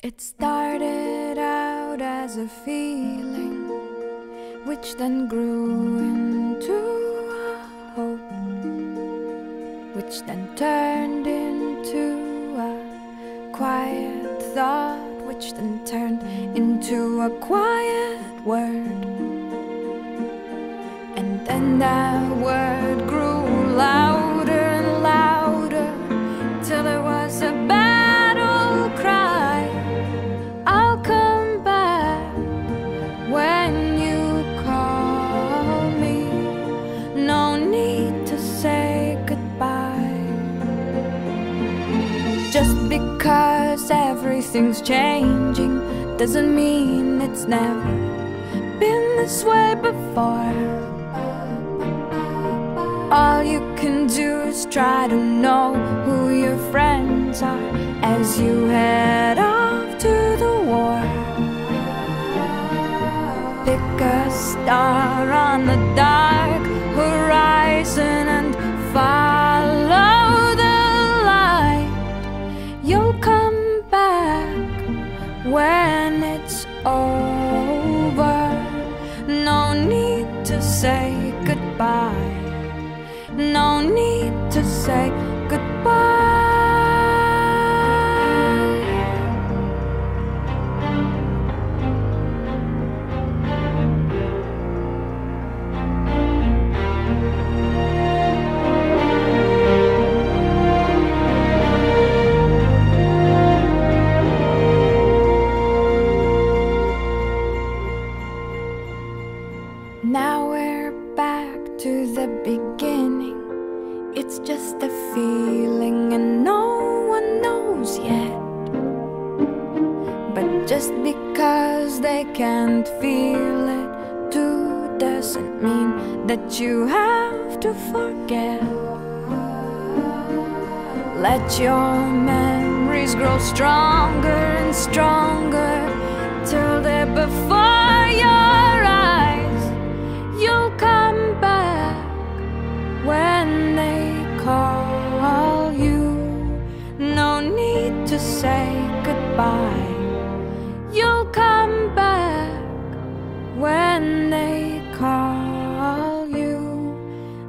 It started out as a feeling, which then grew into a hope, which then turned into a quiet thought, which then turned into a quiet word. And then that word Just because everything's changing doesn't mean it's never been this way before. All you can do is try to know who your friends are as you head off to the war. Pick a star on the dark when it's over. No need to say goodbye. No need to say Now we're back to the beginning. It's just a feeling, and no one knows yet. But just because they can't feel it too doesn't mean that you have to forget. Let your memories grow stronger and stronger till they're before say goodbye. You'll come back when they call you.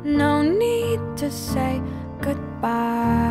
No need to say goodbye.